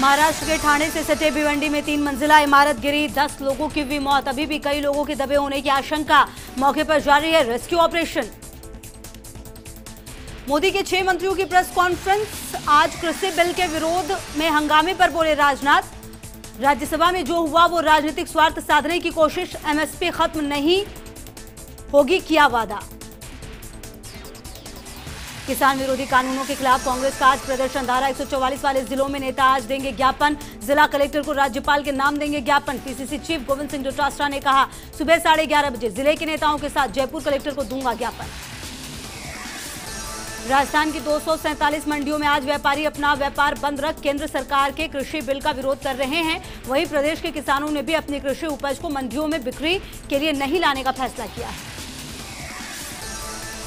महाराष्ट्र के ठाणे से सटे भिवंडी में तीन मंजिला इमारत गिरी, दस लोगों की हुई मौत। अभी भी कई लोगों के दबे होने की आशंका। मौके पर जारी है रेस्क्यू ऑपरेशन। मोदी के छह मंत्रियों की प्रेस कॉन्फ्रेंस। आज कृषि बिल के विरोध में हंगामे पर बोले राजनाथ। राज्यसभा में जो हुआ, वो राजनीतिक स्वार्थ साधने की कोशिश एमएसपी खत्म नहीं होगी, किया वादा। किसान विरोधी कानूनों के खिलाफ कांग्रेस का आज प्रदर्शन। धारा 144 वाले जिलों में नेता आज देंगे ज्ञापन। जिला कलेक्टर को राज्यपाल के नाम देंगे ज्ञापन। पीसीसी चीफ गोविंद सिंह डोटास्ट्रा ने कहा, सुबह साढ़े ग्यारह बजे ज़िले के नेताओं के साथ जयपुर कलेक्टर को दूँगा ज्ञापन। राजस्थान की दो मंडियों में आज व्यापारी अपना व्यापार बंद रख केंद्र सरकार के कृषि बिल का विरोध कर रहे हैं। वहीं प्रदेश के किसानों ने भी अपनी कृषि उपज को मंडियों में बिक्री के लिए नहीं लाने का फैसला किया है।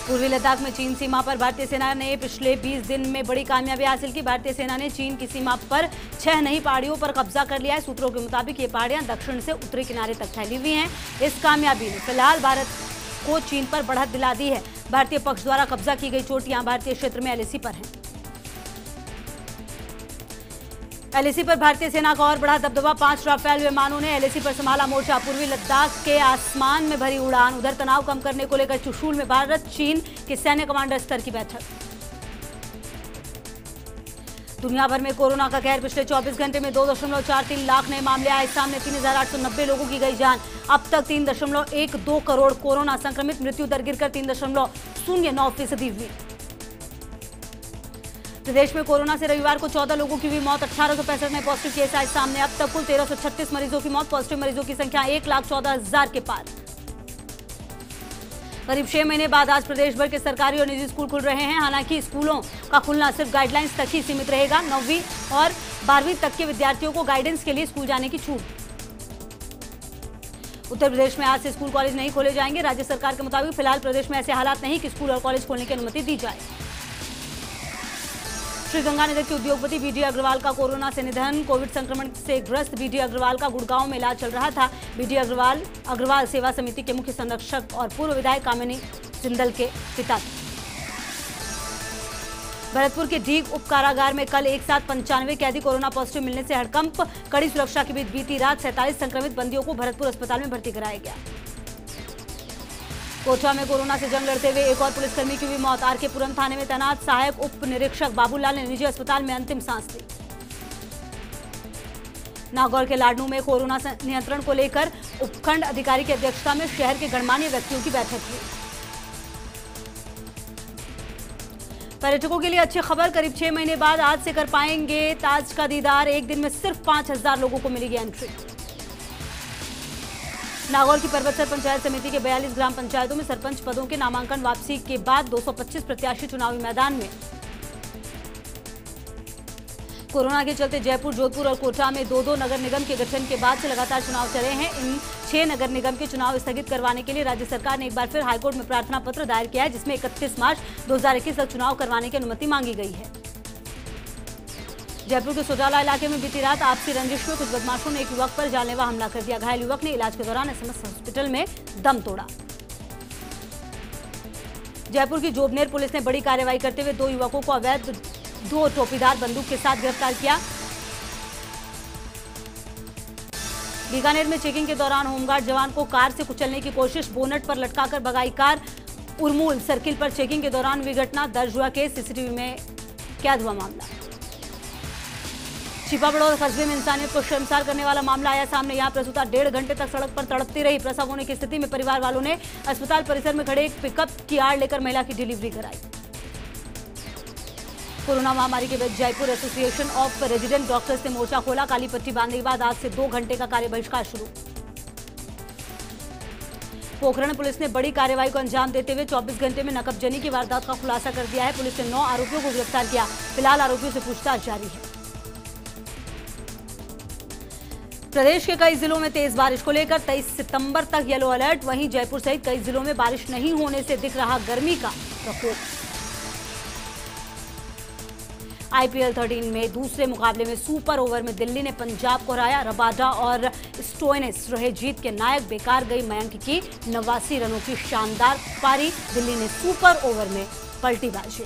पूर्वी लद्दाख में चीन सीमा पर भारतीय सेना ने पिछले 20 दिन में बड़ी कामयाबी हासिल की। भारतीय सेना ने चीन की सीमा पर छह नई पहाड़ियों पर कब्जा कर लिया है। सूत्रों के मुताबिक ये पहाड़ियाँ दक्षिण से उत्तरी किनारे तक फैली हुई हैं। इस कामयाबी ने फ़िलहाल भारत को चीन पर बढ़त दिला दी है। भारतीय पक्ष द्वारा कब्जा की गई चोटियाँ भारतीय क्षेत्र में एलएसी पर हैं। एलएसी पर भारतीय सेना का और बड़ा दबदबा। पाँच राफेल विमानों ने एलएसी पर संभाला मोर्चा। पूर्वी लद्दाख के आसमान में भरी उड़ान। उधर तनाव कम करने को लेकर चुशूल में भारत, चीन के सैन्य कमांडर स्तर की बैठक। दुनिया भर में कोरोना का कहर। पिछले 24 घंटे में दो दशमलव चार तीन लाख नए मामले आए। सामने तीन हज़ार आठ सौ नब्बे लोगों की गई जान। अब तक तीन दशमलव एक दो करोड़ कोरोना संक्रमित। मृत्यु दर गिरकर तीन दशमलव शून्य नौ फ़ीसदी हुई। प्रदेश में कोरोना से रविवार को 14 लोगों की हुई मौत, अठारह सौ पैंसठ में पॉजिटिव केस आए सामने। अब तक कुल तेरह सौ छत्तीस मरीजों की मौत, पॉजिटिव मरीजों की संख्या एक लाख चौदह हज़ार के पार। करीब छह महीने बाद आज प्रदेश भर के सरकारी और निजी स्कूल खुल रहे हैं। हालाँकि स्कूलों का खुलना सिर्फ़ गाइडलाइंस तक ही सीमित रहेगा। नौवीं और बारहवीं तक के विद्यार्थियों को गाइडेंस के लिए स्कूल जाने की छूट। उत्तर प्रदेश में आज से स्कूल कॉलेज नहीं खोले जाएँगे। राज्य सरकार के मुताबिक फ़िलहाल प्रदेश में ऐसे हालात नहीं कि स्कूल और कॉलेज खोलने की अनुमति दी जाए। श्रीगंगानगर के उद्योगपति बीडी अग्रवाल का कोरोना से निधन, कोविड संक्रमण से ग्रस्त बीडी अग्रवाल का गुड़गांव में इलाज चल रहा था। बीडी अग्रवाल अग्रवाल सेवा समिति के मुख्य संरक्षक और पूर्व विधायक कामिनी जिंदल के पिता भरतपुर के डीग उप कारागार में कल एक साथ पंचानवे कैदी कोरोना पॉजिटिव मिलने से हड़कंप। कड़ी सुरक्षा के बीच बीती रात सैंतालीस संक्रमित बंदियों को भरतपुर अस्पताल में भर्ती कराया गया। कोटा में कोरोना से जंग लड़ते हुए एक और पुलिसकर्मी की हुई मौत। आर के पुरम थाने में तैनात, सहायक उप निरीक्षक बाबूलाल ने निजी अस्पताल में अंतिम सांस ली। नागौर के लाडनू में कोरोना नियंत्रण को लेकर उपखंड अधिकारी की अध्यक्षता में शहर के गणमान्य व्यक्तियों की बैठक हुई। पर्यटकों के लिए अच्छी खबर, करीब छह महीने बाद आज से कर पाएँगे ताज का दीदार। एक दिन में सिर्फ़ पाँच हज़ार लोगों को मिलेगी एंट्री नागौर की पर्वतसर पंचायत समिति के 42 ग्राम पंचायतों में सरपंच पदों के नामांकन वापसी के बाद 225 प्रत्याशी चुनावी मैदान में। कोरोना के चलते जयपुर, जोधपुर और कोटा में दो दो नगर निगम के गठन के बाद से लगातार चुनाव चले हैं। इन छह नगर निगम के चुनाव स्थगित करवाने के लिए राज्य सरकार ने एक बार फिर हाईकोर्ट में प्रार्थना पत्र दायर किया है, जिसमें इकतीस मार्च दो हज़ार इक्कीस तक चुनाव करवाने की अनुमति मांगी गई है। जयपुर के सोजाला इलाके में बीती रात आपसी रंजिश में कुछ बदमाशों ने एक युवक पर जानलेवा हमला कर दिया। घायल युवक ने इलाज के दौरान एसएमएस हॉस्पिटल में दम तोड़ा। जयपुर की जोबनेर पुलिस ने बड़ी कार्रवाई करते हुए दो युवकों को अवैध दो टोपीदार बंदूक के साथ गिरफ़्तार किया। बीकानेर में चेकिंग के दौरान होमगार्ड जवान को कार से कुचलने की कोशिश, बोनट पर लटकाकर भगाई कार, उर्मूल सर्किल पर चेकिंग के दौरान हुई घटना। दर्ज हुआ केस सीसीटीवी में कैद हुआ मामला। छिपा बड़ौद कस्बे में इंसानियत को शर्मसार करने वाला मामला आया सामने। यहाँ प्रसूता डेढ़ घंटे तक सड़क पर तड़पती रही। प्रसव होने की स्थिति में परिवार वालों ने अस्पताल परिसर में खड़े एक पिकअप की आड़ लेकर महिला की डिलीवरी कराई। कोरोना महामारी के बीच Jaipur association of resident doctors ने मोर्चा खोला। काली पट्टी बांधने के बाद आज से दो घंटे का कार्य बहिष्कार शुरू। पोखरण पुलिस ने बड़ी कार्रवाई को अंजाम देते हुए 24 घंटे में नकबजनी की वारदात का खुलासा कर दिया है। पुलिस ने नौ आरोपियों को गिरफ़्तार किया। फ़िलहाल आरोपियों से पूछताछ जारी है। प्रदेश के कई जिलों में तेज बारिश को लेकर 23 सितंबर तक येलो अलर्ट। वहीं जयपुर सहित कई जिलों में बारिश नहीं होने से दिख रहा गर्मी का प्रकोप। आईपीएल 13 में दूसरे मुकाबले में सुपर ओवर में दिल्ली ने पंजाब को हराया। रबाडा और स्टोइनिस रहे जीत के नायक बेकार गई मयंक की नवासी रनों की शानदार पारी। दिल्ली ने सुपर ओवर में पलटी बाजी।